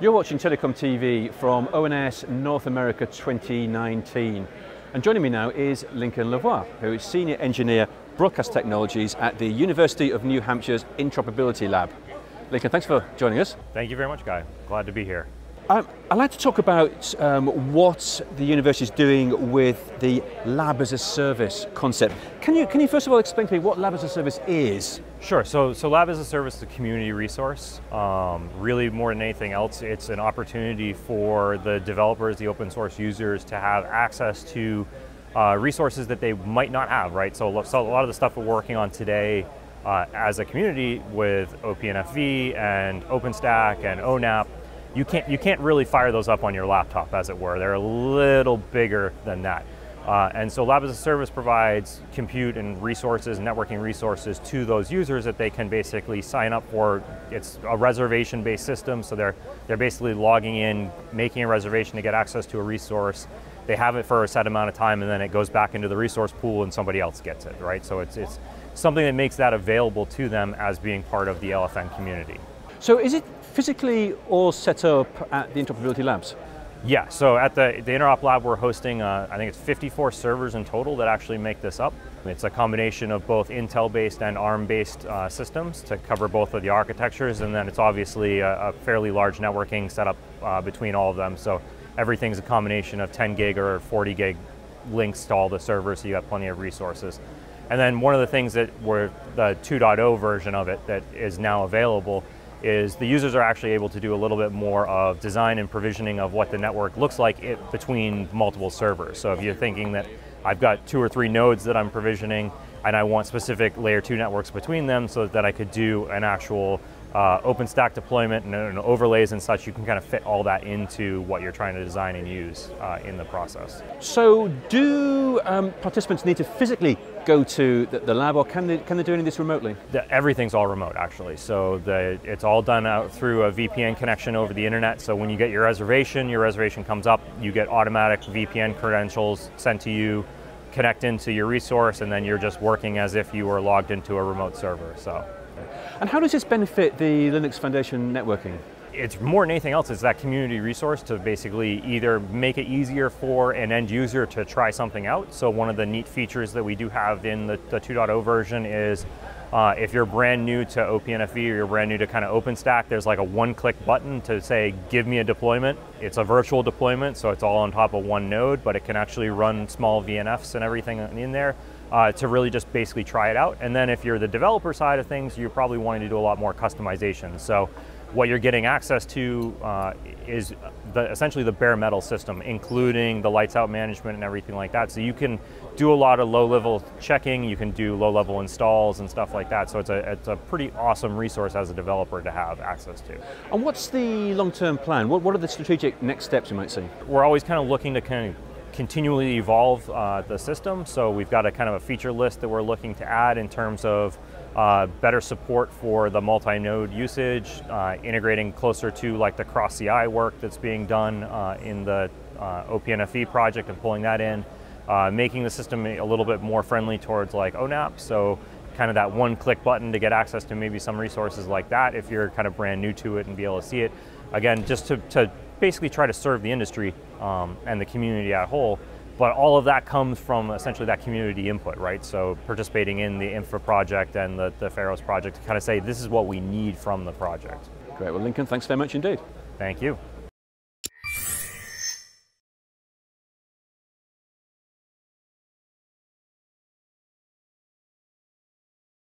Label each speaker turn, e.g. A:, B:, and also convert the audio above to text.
A: You're watching Telecom TV from ONS North America 2019. And joining me now is Lincoln Lavoie, who is Senior Engineer Broadband Technologies at the University of New Hampshire's Interoperability Lab. Lincoln, thanks for joining us.
B: Thank you very much, Guy. Glad to be here.
A: Um, I'd like to talk about um, what the university is doing with the lab as a service concept. Can you, can you first of all explain to me what lab as a service is?
B: Sure. So, so lab as a service is a community resource. Um, really, more than anything else, it's an opportunity for the developers, the open source users, to have access to uh, resources that they might not have. Right. So, so a lot of the stuff we're working on today. Uh, as a community with OPNFV and OpenStack and ONAP, you can't, you can't really fire those up on your laptop, as it were. They're a little bigger than that. Uh, and so Lab as a Service provides compute and resources, networking resources to those users that they can basically sign up for. It's a reservation-based system, so they're, they're basically logging in, making a reservation to get access to a resource. They have it for a set amount of time, and then it goes back into the resource pool and somebody else gets it, right? So it's, it's something that makes that available to them as being part of the LFN community.
A: So is it physically all set up at the Interoperability Labs?
B: Yeah, so at the, the Interop Lab we're hosting, uh, I think it's 54 servers in total that actually make this up. It's a combination of both Intel-based and ARM-based uh, systems to cover both of the architectures, and then it's obviously a, a fairly large networking setup uh, between all of them. So everything's a combination of 10 gig or 40 gig links to all the servers, so you have plenty of resources. And then one of the things that were the 2.0 version of it that is now available is the users are actually able to do a little bit more of design and provisioning of what the network looks like it, between multiple servers. So if you're thinking that I've got two or three nodes that I'm provisioning and I want specific layer two networks between them so that I could do an actual uh, OpenStack deployment and, and, overlays and such, you can kind of fit all that into what you're trying to design and use uh, in the process.
A: So do um, participants need to physically go to the, the, lab or can they, can they do any of this remotely?
B: The, everything's all remote actually. So the, it's all done out through a VPN connection over the internet. So when you get your reservation, your reservation comes up, you get automatic VPN credentials sent to you, connect into your resource, and then you're just working as if you were logged into a remote server. So.
A: And how does this benefit the Linux Foundation networking?
B: It's more than anything else, it's that community resource to basically either make it easier for an end user to try something out. So one of the neat features that we do have in the, the 2.0 version is uh, if you're brand new to OPNFV or you're brand new to kind of OpenStack, there's like a one-click button to say, give me a deployment. It's a virtual deployment, so it's all on top of one node, but it can actually run small VNFs and everything in there uh, to really just basically try it out. And then if you're the developer side of things, you're probably wanting to do a lot more customization. So what you're getting access to uh, is the, essentially the bare metal system, including the lights out management and everything like that. So you can do a lot of low level checking, you can do low level installs and stuff like that. So it's a, it's a pretty awesome resource as a developer to have access to.
A: And what's the long term plan? What, what are the strategic next steps you might see?
B: We're always kind of looking to kind of continually evolve uh, the system. So we've got a kind of a feature list that we're looking to add in terms of uh, better support for the multi-node usage, uh, integrating closer to like the cross CI work that's being done uh, in the uh, OPNFV project and pulling that in, uh, making the system a little bit more friendly towards like ONAP. So kind of that one click button to get access to maybe some resources like that if you're kind of brand new to it and be able to see it. Again, just to, to basically try to serve the industry um, and the community at whole. But all of that comes from essentially that community input, right? So participating in the infra project and the, the Pharos project to kind of say, this is what we need from the project.
A: Great, well Lincoln, thanks very much indeed.
B: Thank you.